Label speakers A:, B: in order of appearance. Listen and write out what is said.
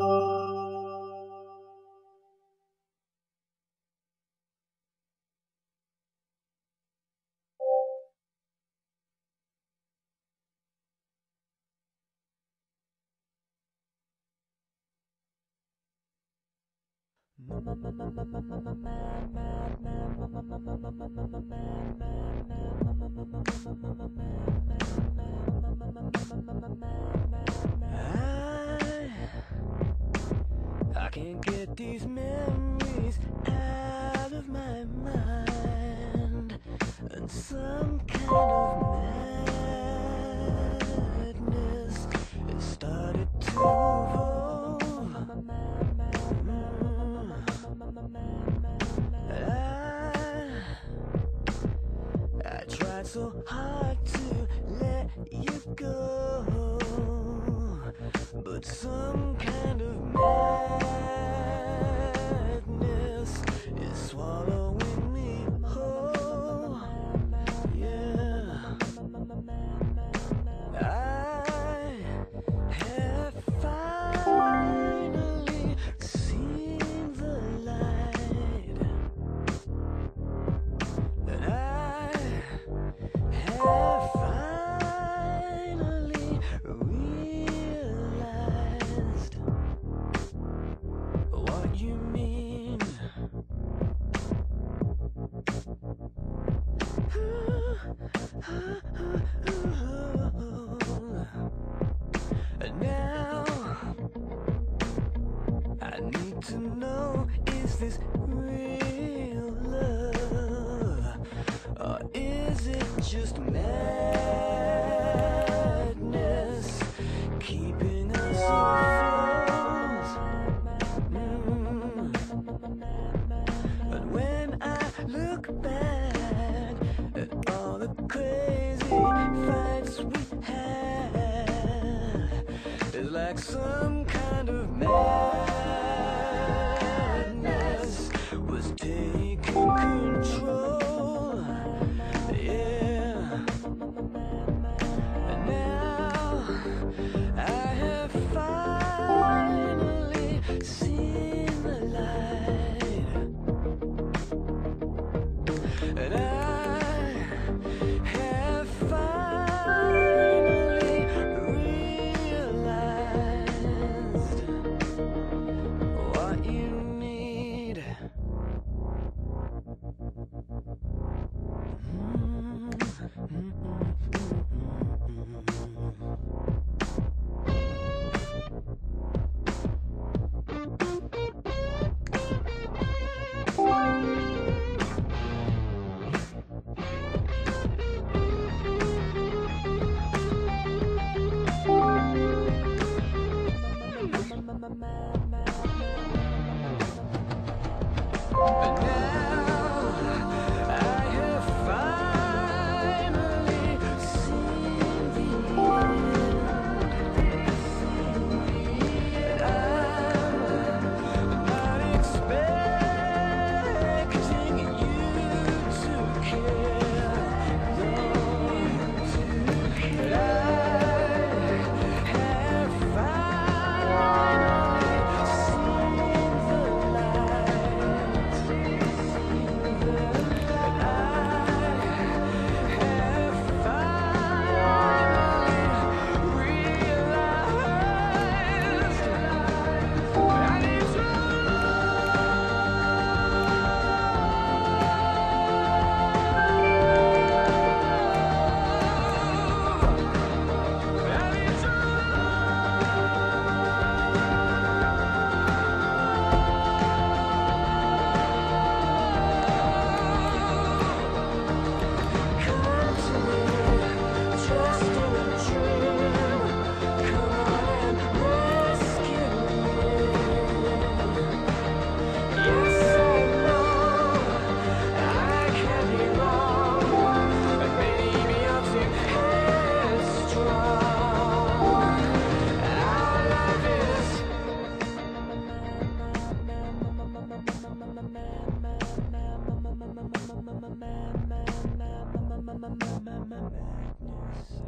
A: Mama, some kind of madness it started to evolve. I, I tried so hard to let you go but some kind of madness is swallowed Now I need to know is this like some kind of man. But Madness.